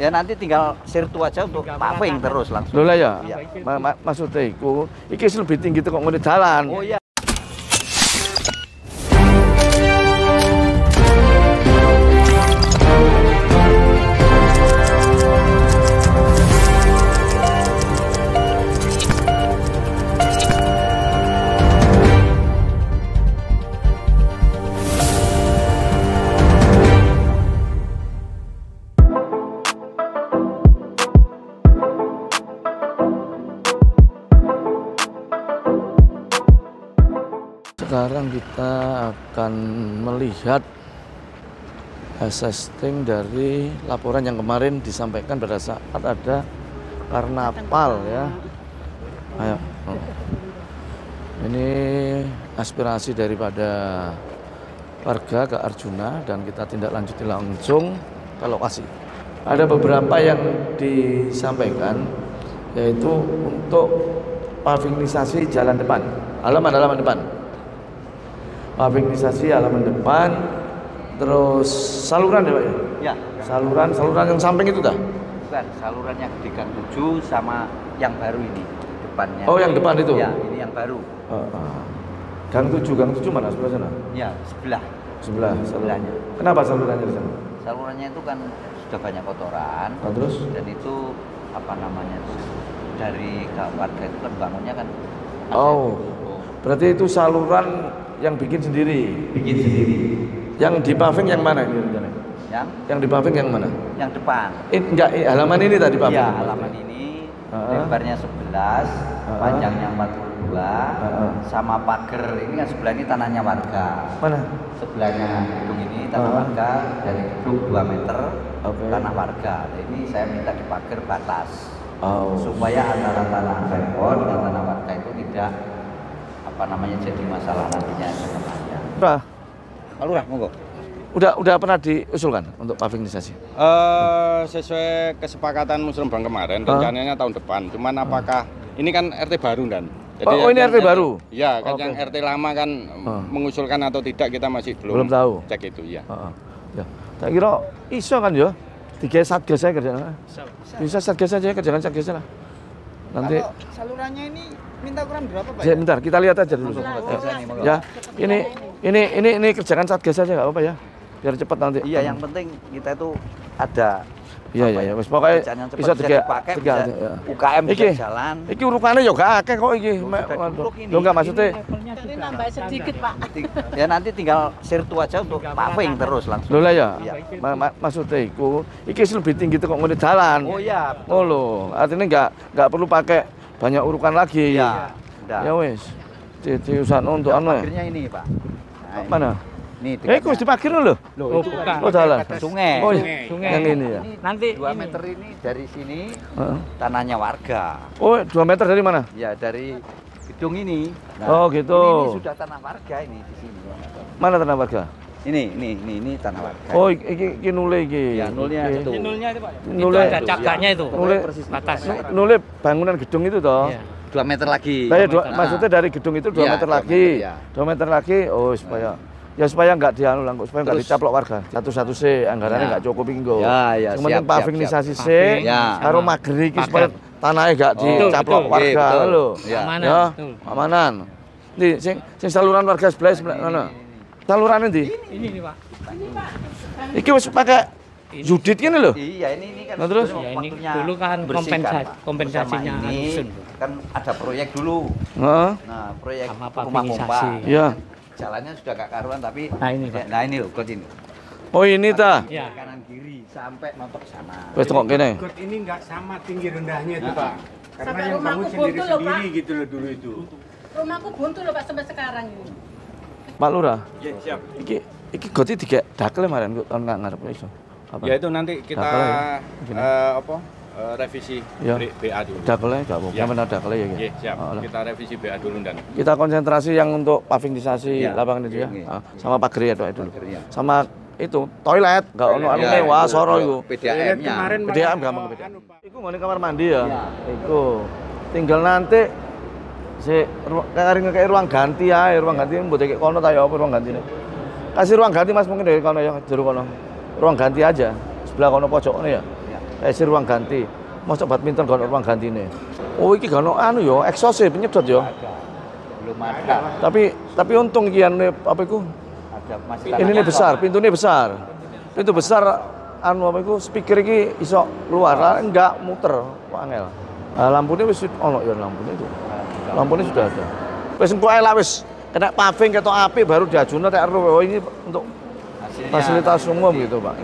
Ya nanti tinggal sirtu aja untuk paving terus langsung. Lho ya. Iya. Ma ma maksudnya iku iki lebih tinggi kok ngene dalan. Oh iya. Sekarang kita akan melihat assessing dari laporan yang kemarin disampaikan pada saat ada karnaval ya. Ayo. Ini aspirasi daripada warga ke Arjuna dan kita tindak lanjuti langsung ke lokasi. Ada beberapa yang disampaikan yaitu untuk pavingisasi jalan depan, halaman-halaman depan pavingisasi halaman depan terus saluran ya Pak ya? Ya. saluran saluran yang samping itu dah Bukan saluran yang di Gang 7 sama yang baru ini depannya. Oh, yang depan itu? Ya, ini yang baru. Ah, ah. gang 7 gang 7 mana sebelah sana Ya, sebelah. sebelah Sebelahnya. kenapa salurannya di sana Salurannya itu kan sudah banyak kotoran Ah, terus dan itu apa namanya itu dari warga itu kan bangunnya kan Oh. berarti itu saluran yang bikin sendiri bikin sendiri. yang di paving yang mana ini rencananya? Yang yang di paving yang mana yang depan. ini enggak eh, halaman ini tadi paving Iya, halaman ini Ah. lebarnya 11, Ah. panjangnya 42, Ah. sama pagar ini kan sebelah ini tanahnya warga. mana Sebelahnya gedung ini tanah Ah. warga dari gedung 2 meter Oke. tanah warga. Ini saya minta dipagar batas oh supaya antara tanah Pemkot dan tanah warga itu tidak apa namanya jadi masalah nantinya ke depannya. Pak, Lalu lah, monggo. udah udah pernah diusulkan untuk pavingisasi Eh, sesuai kesepakatan musrembang kemarin Hah? rencananya tahun depan. Cuman apakah ini kan RT baru dan Oh, oh, ini yang RT baru? Iya, kan Oke. yang RT lama kan Hah. mengusulkan atau tidak kita masih belum Belum tahu. Cek itu ya. Heeh. Ya. Tak kira iso kan ya. Tiga satgas saya kerjaan. Bisa satgas saja kerjakan satgas lah. Nanti Kalau salurannya ini minta ukuran berapa Pak? ya, bentar kita lihat aja dulu. Ya. monggo. Ya, ini ini ini ini kerjakan satgas saja nggak apa-apa ya. Biar cepat nanti. Iya, yang penting kita itu ada Iya iya ya. Wis pokoke kerjaan yang cepat bisa bisa tiga dipakai, tiga. bisa ya. UKM bisa Iki. jalan. Iki urukane yo gak akeh kok iki. Lho enggak maksudnya Ini nambah sedikit, Pak. ya nanti tinggal sirtu aja untuk paving terus langsung. lho lah ya. Iya. Ma- ma- maksudnya iku iki lebih tinggi kok ngene dalan. Oh iya. Oh lho, artinya nggak nggak perlu pakai banyak urukan lagi. Iya. Udah. Ya wis. Di, di usaha untuk anu ya. Akhirnya ini, Pak. Nah, ini. Mana? Nih, Eh, kok dipakir lho. Loh, itu bukan. Oh, dalan. sungai. Oh, iya. yang ini ya. Nanti Dua ini. meter ini dari sini Heeh. tanahnya warga. Oh, dua meter dari mana? Ya dari gedung ini. Oh, gitu. Ini, ini sudah tanah warga ini di sini. Mana tanah warga? Ini, ini, ini, ini tanah warga. Oh, iki iki nule iki. ya nolnya Iki. itu. Nulnya itu, Pak. Nule. Itu ada cagaknya itu. Nule persis batas. nule bangunan gedung itu toh. Iya. Dua meter lagi. Nah, ya, dua, Nah, maksudnya dari gedung itu dua Iya, meter dua lagi. meter, ya. Dua meter lagi. Oh, supaya ya supaya nggak dianu lah, supaya nggak dicaplok warga. Satu-satu sih anggarannya Ya. nggak cukup inggo. Ya, ya, Yang siap, siap. sih. Ya. Karo mageri supaya tanahnya nggak dicaplok betul. warga Iya, betul. lho. Ya. Amanah, Ya, amanan. Nih, sing sing saluran warga sebelah sebelah mana? Saluran ndi? Ini nih, Pak. Iki wis pakai Judit gini loh. Iya ini ini kan Nah, terus? sebenarnya Ya, ini dulu kan bersihkan, kompensa- Pak. kompensasinya ini kan ada proyek dulu. Heeh. Nah proyek Sama rumah pompa. Iya. Jalannya sudah gak karuan tapi Nah, ini, Pak. Nah ini loh kot ini. Oh ini ta. Ya. Kanan kiri sampai mentok sana. Wes kok kene. Got ini nggak sama tinggi rendahnya itu Nah. Pak. Karena Sampai yang rumahku bangun buntu loh, sendiri-sendiri Pak. gitu loh dulu itu. Rumahku buntu loh Pak sampai sekarang ini. Pak Lurah. Ya, siap. Iki iki goti tiga dakle kemarin kok nggak ngarep iso. Apa? Ya itu nanti kita Dakle ya? Eh, apa eh, revisi Ya. BA dulu. Dakle enggak apa. Ya. Yang benar dakle ya. Iya, siap. Oh. Kita revisi BA dulu dan Kita konsentrasi yang untuk pavingisasi Iya. lapangan itu ya. Iya. Ah, Sama pagri ya dulu. Iya. Sama itu toilet, enggak ono anu Ya, wah itu, soro itu, iku. PDAM-nya. PDAM gampang PDAM. anu. Iku mau kamar mandi ya. Iya. Iku. Tinggal nanti si kayak kayak ruang ganti ya, ruang ganti mbok kayak kono ta ya apa ruang ganti Kasih ruang ganti Mas mungkin dari kono ya, jero kono. Ruang ganti aja. Sebelah kono pojok kono ya. Ya. Eh, si ruang ganti. Masuk badminton gak ono ruang ganti nih. Oh, iki gak ono anu yo, ya, penyedot yo. Ada. Belum ada. Tapi tapi untung iki anu, apa iku? Ada masih Ini nih besar, pintunya besar. Pintu besar anu apa iku speaker iki iso keluar, enggak muter, Pak Angel. Nah, lampunya wis ono ya lampunya itu. Lampunya sudah ada. Wis engko ae lah wis kena paving ketok api baru diajuno tak ero oh, ini untuk fasilitas umum gitu, Pak.